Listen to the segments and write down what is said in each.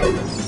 Thank you.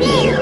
Yeah.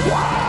Música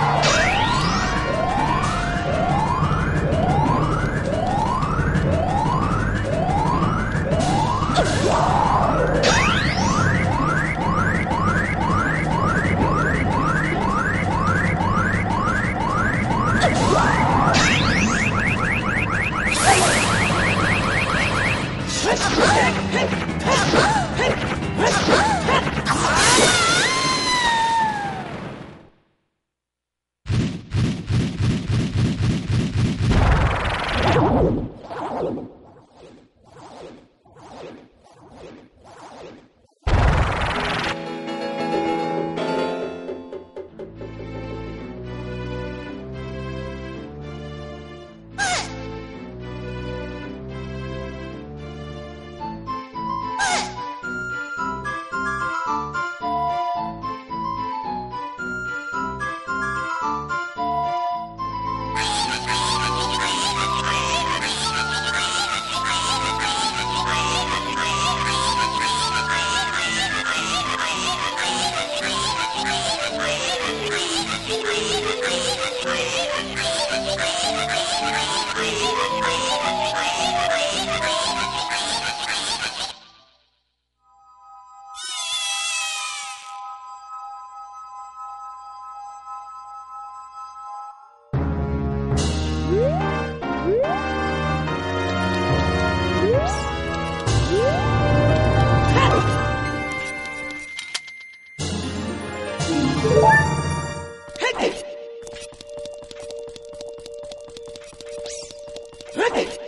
Ready?